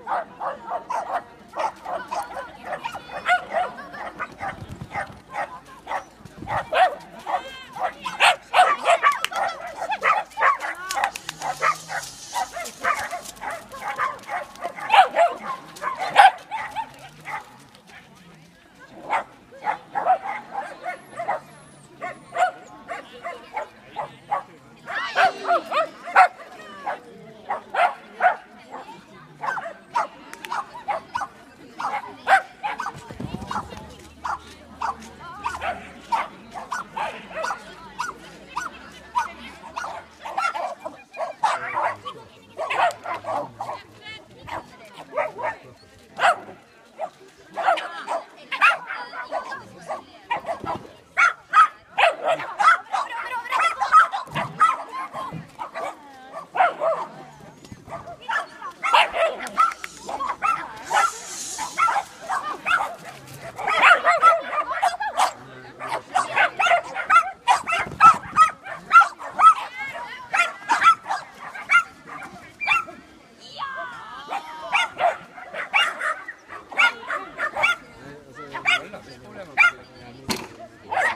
Oh, oh, oh, oh. vai. problema.